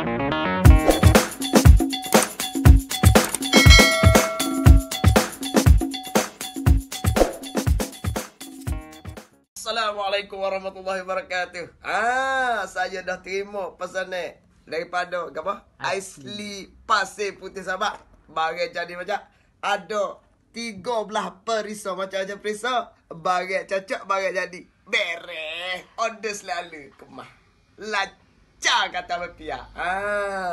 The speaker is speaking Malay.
Assalamualaikum warahmatullahi wabarakatuh. Ah, saya dah terima pesanan daripada apa? Aisli Pasir Putih Sabak. Bagi jadi macam ada tiga belah perisa macam-macam perisa. Bagi cocok, bagi jadi. Beres. Order selalu. Kemah. Lancar kata Bapak. Ah.